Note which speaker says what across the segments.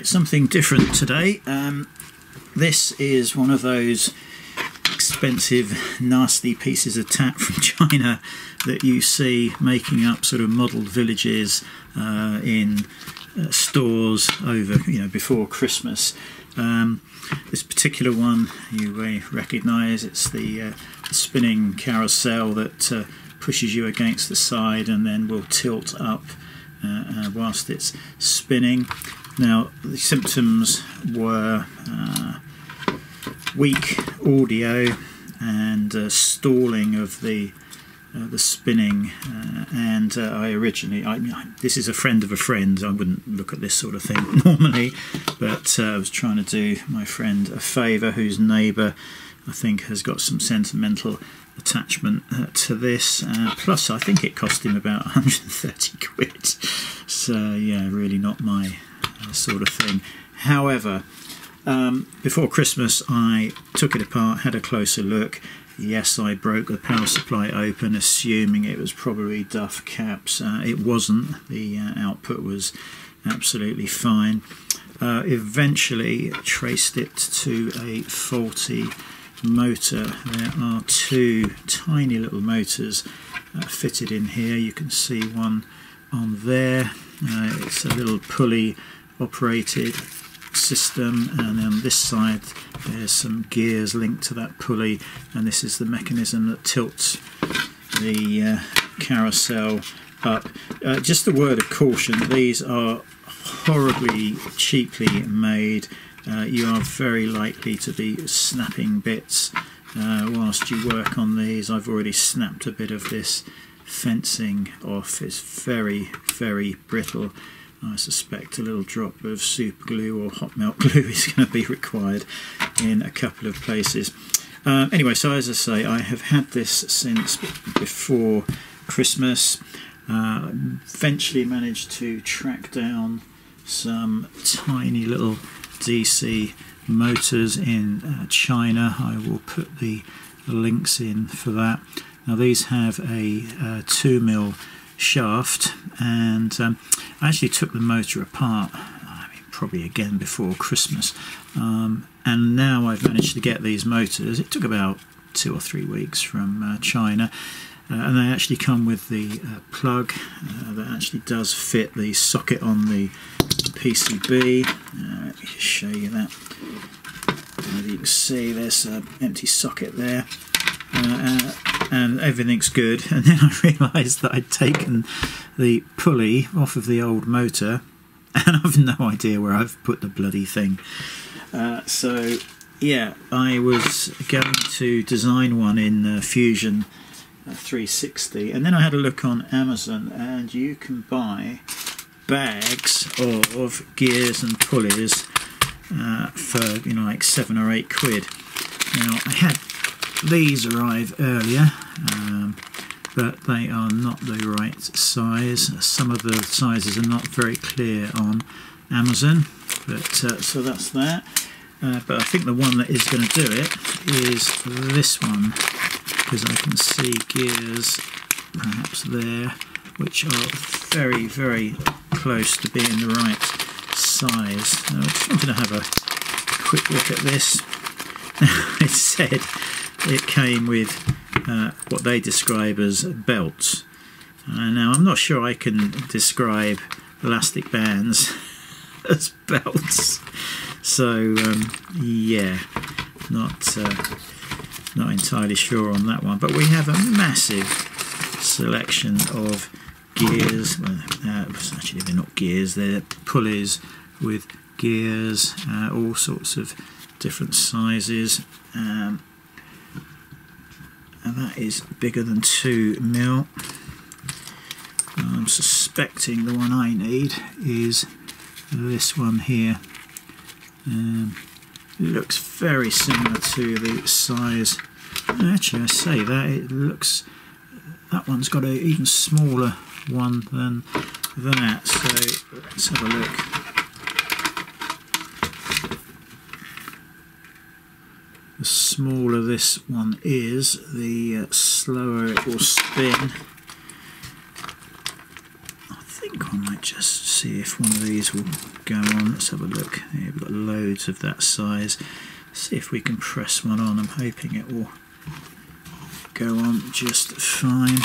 Speaker 1: Right, something different today. Um, this is one of those expensive, nasty pieces of tat from China that you see making up sort of modelled villages uh, in uh, stores over, you know, before Christmas. Um, this particular one you may recognise. It's the, uh, spinning carousel that uh, pushes you against the side and then will tilt up uh, uh, whilst it's spinning. Now, the symptoms were uh, weak audio and uh, stalling of the uh, the spinning. Uh, and uh, I originally, I, this is a friend of a friend. I wouldn't look at this sort of thing normally, but uh, I was trying to do my friend a favour, whose neighbour I think has got some sentimental attachment uh, to this. plus, I think it cost him about 130 quid. So yeah, really not my sort of thing. However, um, before Christmas, I took it apart, had a closer look. Yes, I broke the power supply open, assuming it was probably Duff caps. Uh, it wasn't. The uh, output was absolutely fine. Uh, eventually, traced it to a faulty motor. There are two tiny little motors uh, fitted in here. You can see one on there. Uh, it's a little pulley operated system and on this side there's some gears linked to that pulley and this is the mechanism that tilts the uh, carousel up. Uh, just a word of caution, these are horribly cheaply made. Uh, you are very likely to be snapping bits uh, whilst you work on these. I've already snapped a bit of this fencing off. It's very, very brittle. I suspect a little drop of super glue or hot melt glue is going to be required in a couple of places. Um, anyway, so as I say, I have had this since before Christmas. Uh, eventually managed to track down some tiny little DC motors in uh, China. I will put the links in for that. Now these have a uh, 2 mil shaft and um, I actually took the motor apart I mean, probably again before Christmas. Um, and now I've managed to get these motors. It took about two or three weeks from uh, China uh, and they actually come with the uh, plug uh, that actually does fit the socket on the PCB uh, let me just show you that. You can see there's an empty socket there. Uh, and everything's good. And then I realised that I'd taken the pulley off of the old motor, and I've no idea where I've put the bloody thing. Uh, so yeah, I was going to design one in uh, Fusion uh, 360, and then I had a look on Amazon, and you can buy bags of gears and pulleys uh, for you know like seven or eight quid. Now I had these arrive earlier, um, but they are not the right size. Some of the sizes are not very clear on Amazon, but uh, so that's that. Uh, but I think the one that is going to do it is this one, because I can see gears perhaps there, which are very, very close to being the right size. Now, I just wanted to have a quick look at this. it said it came with uh, what they describe as belts. Uh, now, I'm not sure I can describe elastic bands as belts, so um, yeah, not uh, not entirely sure on that one. But we have a massive selection of gears. Well, actually, they're not gears; they're pulleys with gears, uh, all sorts of different sizes. Um, and that is bigger than 2 mil. I'm suspecting the one I need is this one here. Um, looks very similar to the size. Actually, I say that it looks. That one's got an even smaller one than that. So let's have a look. The smaller this one is, the uh, slower it will spin. I think I might just see if one of these will go on. Let's have a look. Here we've got loads of that size. See if we can press one on. I'm hoping it will go on just fine.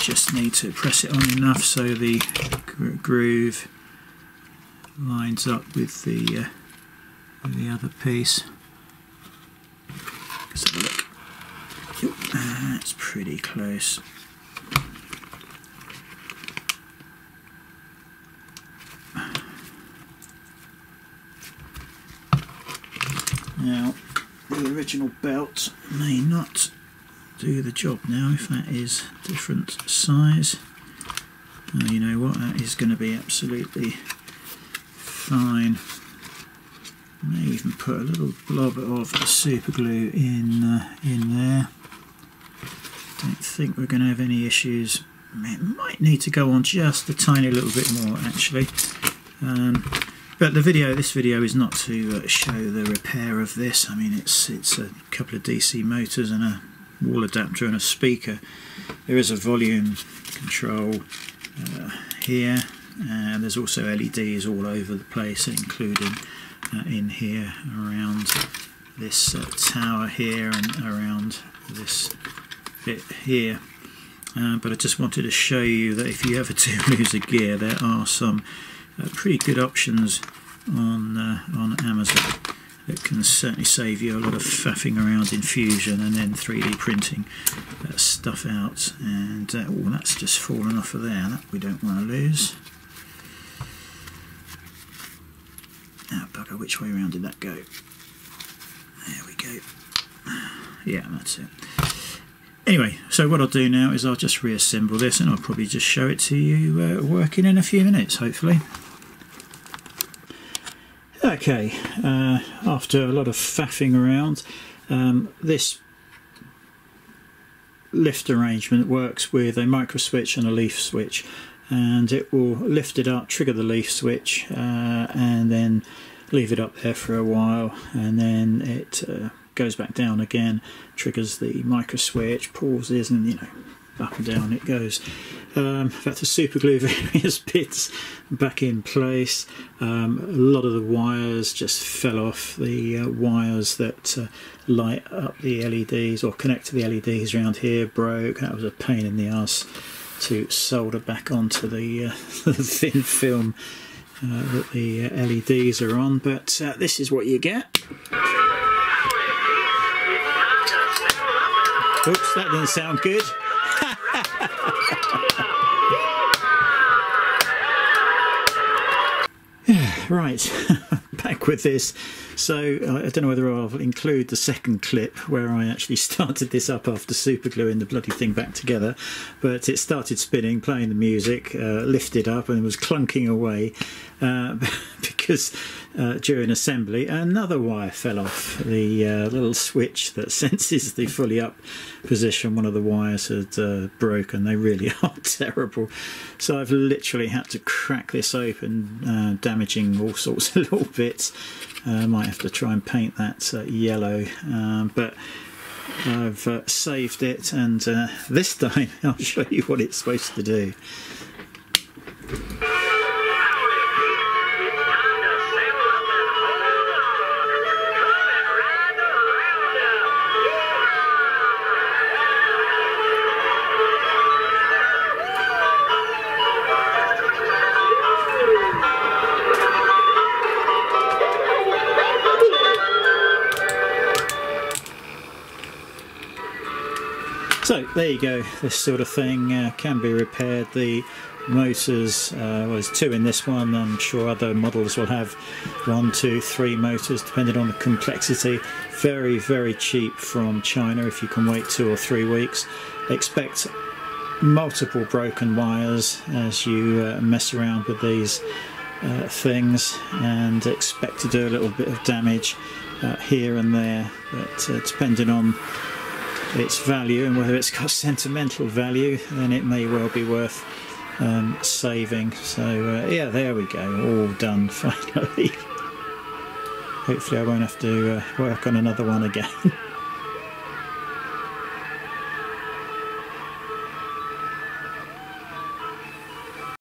Speaker 1: Just need to press it on enough so the groove lines up with the uh, with the other piece. Let's have a look. Yep, that's pretty close. Now, the original belt may not do the job now if that is different size. Well, you know what, that is going to be absolutely fine. May even put a little blob of super glue in uh, in there. Don't think we're going to have any issues. It might need to go on just a tiny little bit more actually. Um, but the video, this video is not to uh, show the repair of this. I mean, it's it's a couple of DC motors and a wall adapter and a speaker. There is a volume control uh, here, and there's also LEDs all over the place, including uh, in here around this uh, tower here and around this bit here. Uh, but I just wanted to show you that if you ever do lose a gear, there are some uh, pretty good options on uh, on Amazon that can certainly save you a lot of faffing around in Fusion and then 3D printing that stuff out. And uh, oh, that's just fallen off of there. That we don't want to lose. Now, oh, bugger, which way around did that go? There we go. Yeah, that's it. Anyway, so what I'll do now is I'll just reassemble this and I'll probably just show it to you uh, working in a few minutes, hopefully. Okay, uh, after a lot of faffing around, um, this lift arrangement works with a micro switch and a leaf switch and it will lift it up, trigger the leaf switch uh, and then leave it up there for a while and then it uh, goes back down again, triggers the micro switch, pauses and you know up and down it goes. Um, had to super glue various bits back in place. Um, a lot of the wires just fell off. The uh, wires that uh, light up the LEDs or connect to the LEDs around here broke. That was a pain in the ass to solder back onto the, uh, the thin film uh, that the uh, LEDs are on. But uh, this is what you get. Oops, that didn't sound good. Right, back with this. So uh, I don't know whether I'll include the second clip where I actually started this up after supergluing the bloody thing back together, but it started spinning, playing the music, uh, lifted up, and was clunking away uh, because uh, during assembly another wire fell off. The uh, little switch that senses the fully up position, one of the wires had broken. They really are terrible. So I've literally had to crack this open, damaging all sorts of little bits. I might have to try and paint that yellow, um, but I've uh, saved it and uh, this time I'll show you what it's supposed to do. There you go, this sort of thing uh, can be repaired. The motors, uh, well, there's two in this one, I'm sure other models will have one, two, three motors depending on the complexity. Very, very cheap from China if you can wait two or three weeks. Expect multiple broken wires as you uh, mess around with these uh, things and expect to do a little bit of damage uh, here and there but uh, depending on its value and whether it's got sentimental value then it may well be worth um, saving. So uh, yeah there we go. All done finally. Hopefully I won't have to uh, work on another one again.